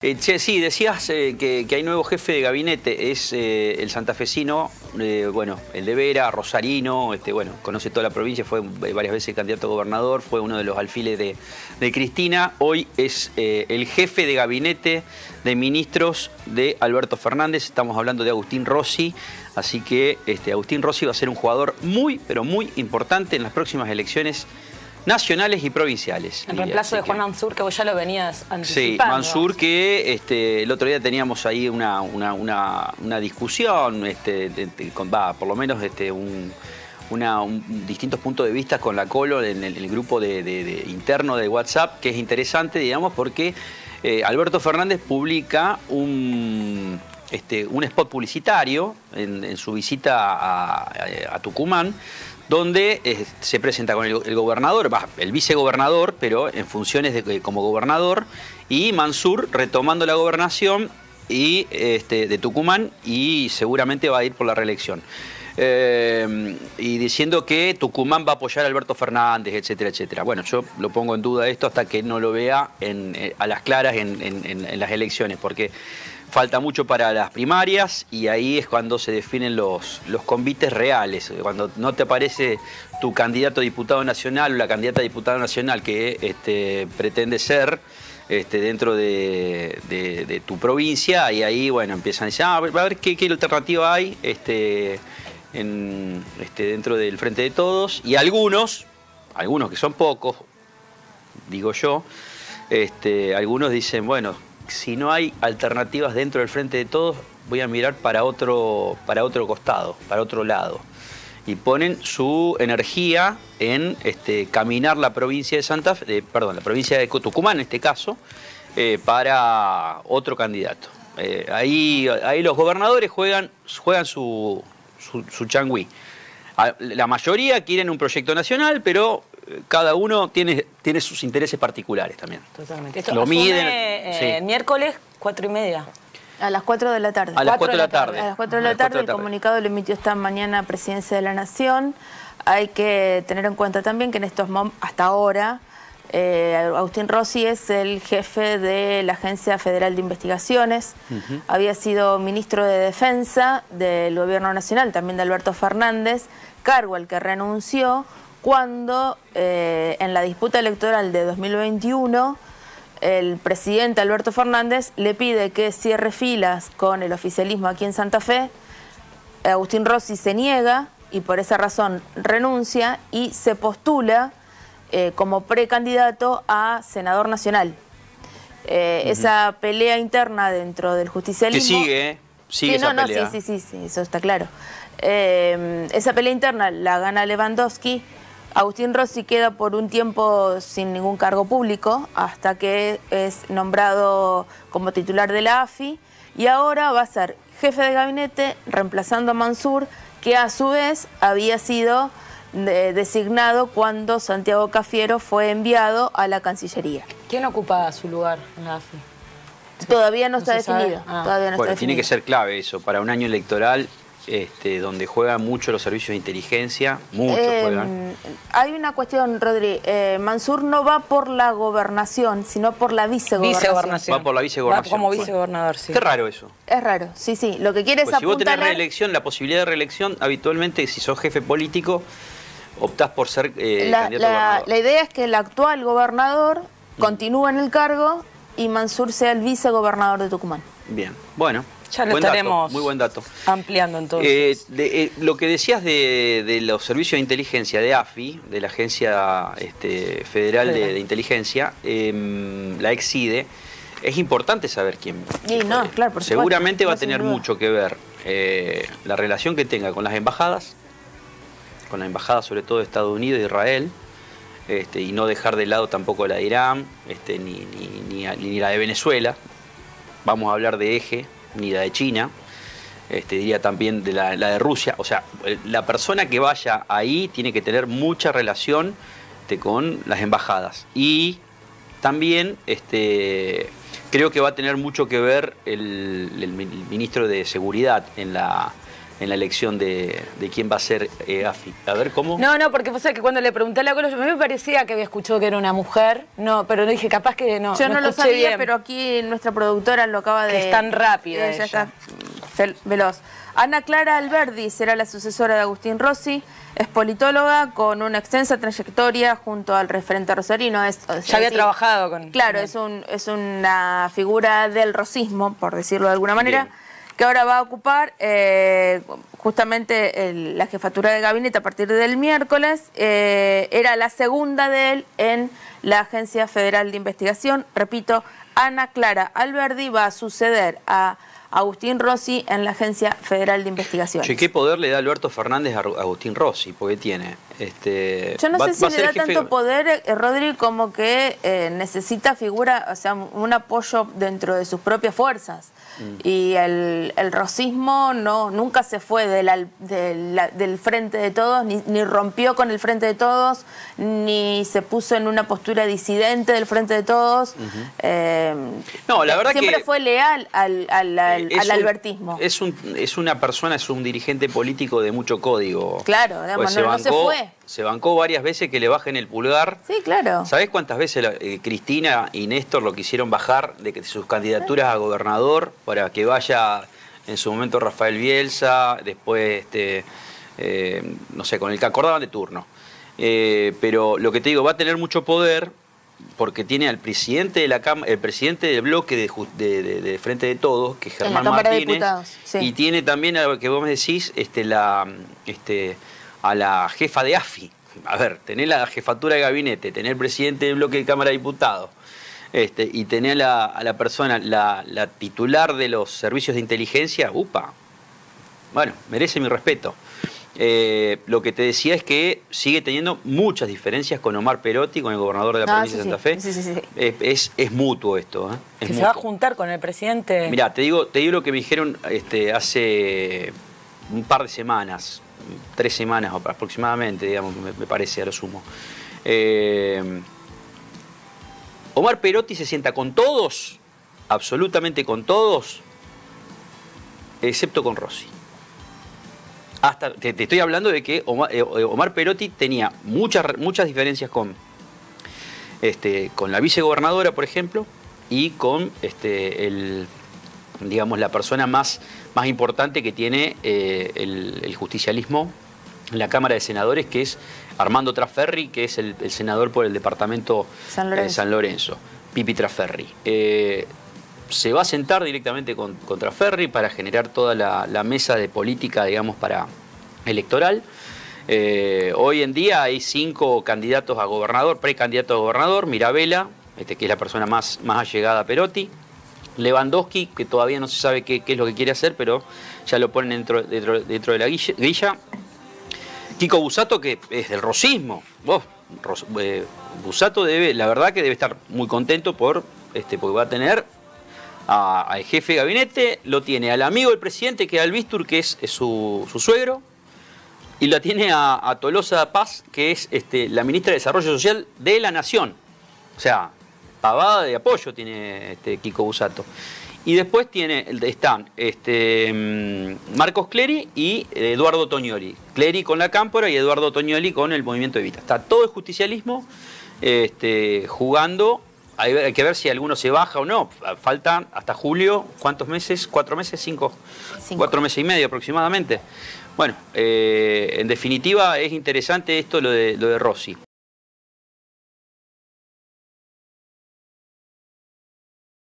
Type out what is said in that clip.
Eh, che, sí, decías eh, que, hay nuevo jefe de gabinete, es eh, el santafesino, bueno, el de Vera, Rosarino, este, bueno, conoce toda la provincia, fue varias veces candidato a gobernador, fue uno de los alfiles de, de Cristina, hoy es el jefe de gabinete de ministros de Alberto Fernández, estamos hablando de Agustín Rossi, así que este, Agustín Rossi va a ser un jugador muy, pero muy importante en las próximas elecciones nacionales y provinciales. En diría. reemplazo de Juan que- Mansur, que vos ya lo venías Sí, anticipando. Mansur que este, el otro día teníamos ahí una, una, una- una discusión, este, con, va, por lo menos este, un, una- un- distintos puntos de vista con la Colo en el, el grupo de, de- de interno de WhatsApp, que es interesante, digamos, porque eh, Alberto Fernández publica un, este, un spot publicitario en, su visita a, Tucumán, donde eh, se presenta con el, gobernador, el vicegobernador, pero en funciones de, como gobernador, y Mansur retomando la gobernación y, este, de Tucumán y seguramente va a ir por la reelección. Eh, y diciendo que Tucumán va a apoyar a Alberto Fernández, etcétera, etcétera. Bueno, yo lo pongo en duda esto hasta que no lo vea eh, a las claras en las elecciones, porque falta mucho para las primarias y ahí es cuando se definen los, los convites reales, cuando no te aparece tu candidato a diputado nacional o la candidata a diputado nacional que este, pretende ser este, dentro de, tu provincia y ahí, bueno, empiezan a decir, ah, a ver qué, qué alternativa hay este, en, este, dentro del Frente de Todos y algunos, algunos que son pocos, digo yo, este, algunos dicen, bueno, si no hay alternativas dentro del frente de todos, voy a mirar para otro, para otro costado, para otro lado. Y ponen su energía en este, caminar la provincia de Santa Fe, perdón, la provincia de Tucumán en este caso, eh, para otro candidato. Eh, ahí, ahí los gobernadores juegan, juegan su, su, changüí. La mayoría quieren un proyecto nacional, pero cada uno tiene, tiene sus intereses particulares también. Totalmente. Esto Lo asume, miden, eh, sí. miércoles, cuatro y media. A las 4 de la tarde. A las Cuatro 4 de la tarde. A las 4 de la tarde, el comunicado lo emitió esta mañana Presidencia de la Nación. Hay que tener en cuenta también que en estos hasta ahora eh, Agustín Rossi es el jefe de la Agencia Federal de Investigaciones. Había sido ministro de Defensa del Gobierno Nacional, también de Alberto Fernández, cargo al que renunció cuando eh, en la disputa electoral de 2021 el presidente Alberto Fernández le pide que cierre filas con el oficialismo aquí en Santa Fe. Agustín Rossi se niega y por esa razón renuncia y se postula eh, como precandidato a senador nacional. Eh, Esa pelea interna dentro del Que justicialismo... sigue, ¿eh? Sigue Sí, esa no, no, sí, sí, sí, sí, eso está claro. Eh, esa pelea interna la gana Lewandowski. Agustín Rossi queda por un tiempo sin ningún cargo público hasta que es nombrado como titular de la AFI y ahora va a ser jefe de gabinete reemplazando a Mansur, que a su vez había sido de- designado cuando Santiago Cafiero fue enviado a la Cancillería. ¿Quién ocupa su lugar en la AFI? Todavía no, No está definido. Ah. Todavía no Bueno, está tiene que ser clave eso, para un año electoral este, donde juegan mucho los servicios de inteligencia, muchos Eh, juegan. Hay una cuestión, Rodri. Eh, Mansur no va por la gobernación, sino por la vicegobernación. Vicegobernación. Va por la vicegobernación. Va como Bueno. vicegobernador, sí. Qué raro eso. Es raro, sí, sí. Lo que quiere Pues es si vos tenés apuntalar... reelección, la posibilidad de reelección, habitualmente, si sos jefe político, optás por ser eh, la, candidato a la- gobernador. la idea es que el actual gobernador continúe en el cargo y Mansur sea el vicegobernador de Tucumán. Bien, bueno. Ya lo buen dato, estaremos muy buen dato. ampliando entonces. Eh, de- eh, lo que decías de, de los servicios de inteligencia de AFI, de la Agencia este, Federal de, Federal. de Inteligencia, eh, la EXIDE, es importante saber quién. Y no, claro, por supuesto, Seguramente va a tener duda. mucho que ver eh, la relación que tenga con las embajadas, con la embajada sobre todo de Estados Unidos y Israel, este, y no dejar de lado tampoco la de Irán, este, ni, ni- ni la de Venezuela. Vamos a hablar de eje, ni la de China. Este, diría también de la, de Rusia. O sea, la persona que vaya ahí tiene que tener mucha relación este, con las embajadas. Y también este, creo que va a tener mucho que ver el, el ministro de Seguridad en la, en la elección de, quién va a ser eh, AFI. A ver, ¿cómo? No, no, porque fue que cuando le pregunté a la Colo, a mí me parecía que había escuchado que era una mujer, no, pero no dije, capaz que no. Yo no, lo sabía, pero aquí nuestra productora lo acaba de... Que es tan rápida ella. está veloz. Ana Clara Alberdi será la sucesora de Agustín Rossi, es politóloga con una extensa trayectoria junto al referente rosarino. Es, ya había trabajado con... Claro, es, un, es una figura del rosismo, por decirlo de alguna manera que ahora va a ocupar eh, justamente la jefatura de gabinete a partir del miércoles. Eh, era la segunda de él en la Agencia Federal de Investigación. Repito, Ana Clara Alberdi va a suceder a Agustín Rossi en la Agencia Federal de Investigación. ¿qué poder le da Alberto Fernández a Agustín Rossi? Porque tiene... Este, Yo no sé si le da tanto poder, eh, Rodri, como que necesita figura, o sea, un apoyo dentro de sus propias fuerzas. Y el, el, rosismo no, nunca se fue del frente de todos, ni, rompió con el frente de todos, ni se puso en una postura disidente del frente de todos. Eh, no, la verdad siempre fue leal al, al, albertismo. es, un, es una persona, es un dirigente político de mucho código. Claro, pues no se fue se bancó varias veces que le bajen el pulgar. Sí, claro. ¿Sabés cuántas veces eh, Cristina y Néstor lo quisieron bajar de sus candidaturas a gobernador para que vaya en su momento Rafael Bielsa, después, este, eh, no sé, con el que acordaban de turno? Eh, pero lo que te digo, va a tener mucho poder porque tiene al presidente de la el presidente del bloque de, Frente de Todos, que es Germán Martínez, y tiene también a lo que vos me decís, este, la, este, a la jefa de AFI. A ver, tener la jefatura de gabinete, tener presidente del bloque de Cámara de Diputados, este, y tener a la, persona, la, titular de los servicios de inteligencia, upa, bueno, merece mi respeto. Eh, lo que te decía es que sigue teniendo muchas diferencias con Omar Perotti, con el gobernador de la ah, provincia de Santa Fe. es, es, mutuo esto. ¿eh? se va a juntar con el presidente. Mira, te digo, te digo lo que me dijeron este, hace un par de semanas, tres semanas aproximadamente, digamos, me, parece a lo sumo. Eh, Omar Perotti se sienta con todos, absolutamente con todos, excepto con Rossi. Hasta, te, estoy hablando de que Omar, eh, Perotti tenía muchas, muchas diferencias con, este, con la vicegobernadora, por ejemplo, y con este, el, digamos, la persona más, más importante que tiene eh, el, justicialismo en la Cámara de Senadores, que es Armando Traferri, que es el, senador por el departamento de San Lorenzo, Pipi Traferri. Se va a sentar directamente con, con Traferri para generar toda la, mesa de política, digamos, para electoral. Eh, hoy en día hay cinco candidatos a gobernador, precandidatos a gobernador, Mirabella, este, que es la persona más, más allegada a Perotti, Lewandowski, que todavía no se sabe qué, es lo que quiere hacer, pero ya lo ponen dentro, dentro, de la grilla. Kiko Busato, que es del rosismo. Eh, Busato debe, la verdad que debe estar muy contento por, este, porque va a tener al jefe de gabinete, lo tiene al amigo del presidente, que es Albistur, que es, su, suegro, y la tiene a, Tolosa Paz, que es este, la ministra de Desarrollo Social de la Nación. O sea, pavada de apoyo tiene este Kiko Busato. Y después tiene, están este, mm, Marcos Clery y Eduardo Toñoli. Clery con la Cámpora y Eduardo Toñoli con el Movimiento Evita. Está todo el justicialismo jugando. Hay, que ver si alguno se baja o no. Faltan hasta julio, ¿cuántos meses? ¿Cuatro meses? ¿Cinco? Cuatro meses y medio aproximadamente. Bueno, eh, en definitiva es interesante esto lo de, lo de Rossi.